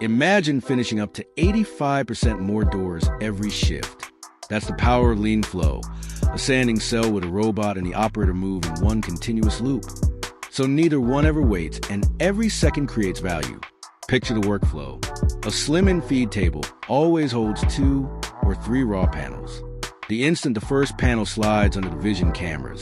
Imagine finishing up to 85% more doors every shift. That's the power of Lean Flow, a sanding cell with a robot and the operator move in one continuous loop. So neither one ever waits, and every second creates value. Picture the workflow. A slim in feed table always holds two or three raw panels. The instant the first panel slides under the vision cameras,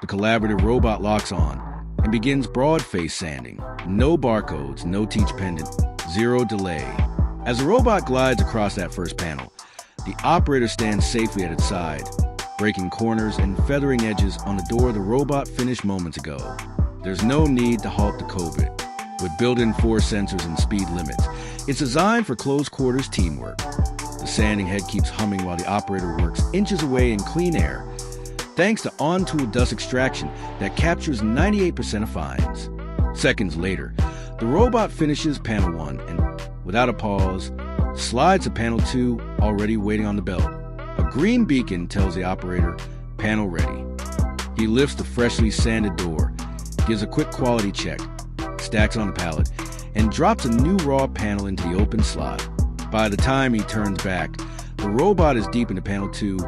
the collaborative robot locks on and begins broad face sanding. No barcodes, no teach pendant, zero delay. As the robot glides across that first panel, the operator stands safely at its side, breaking corners and feathering edges on the door the robot finished moments ago. There's no need to halt the cobot. With built in force sensors and speed limits, it's designed for close quarters teamwork. The sanding head keeps humming while the operator works inches away in clean air, thanks to on tool dust extraction that captures 98% of fines. Seconds later, the robot finishes panel one and, without a pause, slides to panel two, already waiting on the belt. A green beacon tells the operator, panel ready. He lifts the freshly sanded door, gives a quick quality check, stacks on the pallet, and drops a new raw panel into the open slot. By the time he turns back, the robot is deep into panel 2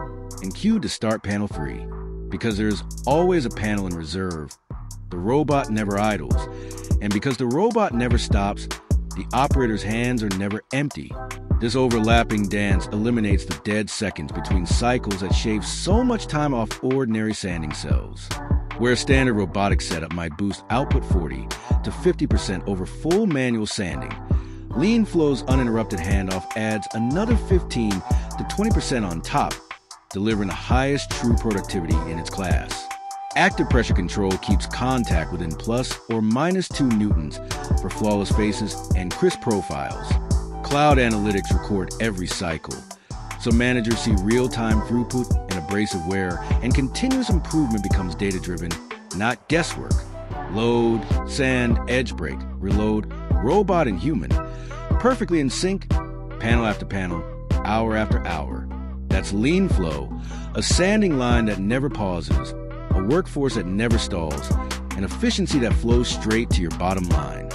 and queued to start panel 3. Because there's always a panel in reserve, the robot never idles. And because the robot never stops, the operator's hands are never empty. This overlapping dance eliminates the dead seconds between cycles that shave so much time off ordinary sanding cells. Where a standard robotic setup might boost output 40 to 50% over full manual sanding, Lean Flow's uninterrupted handoff adds another 15 to 20% on top, delivering the highest true productivity in its class. Active pressure control keeps contact within plus or minus 2 newtons for flawless faces and crisp profiles. Cloud analytics record every cycle, so managers see real time throughput and abrasive wear, and continuous improvement becomes data driven, not guesswork. Load, sand, edge break, reload, robot and human, perfectly in sync, panel after panel, hour after hour. That's Lean Flow, a sanding line that never pauses, workforce that never stalls, and efficiency that flows straight to your bottom line.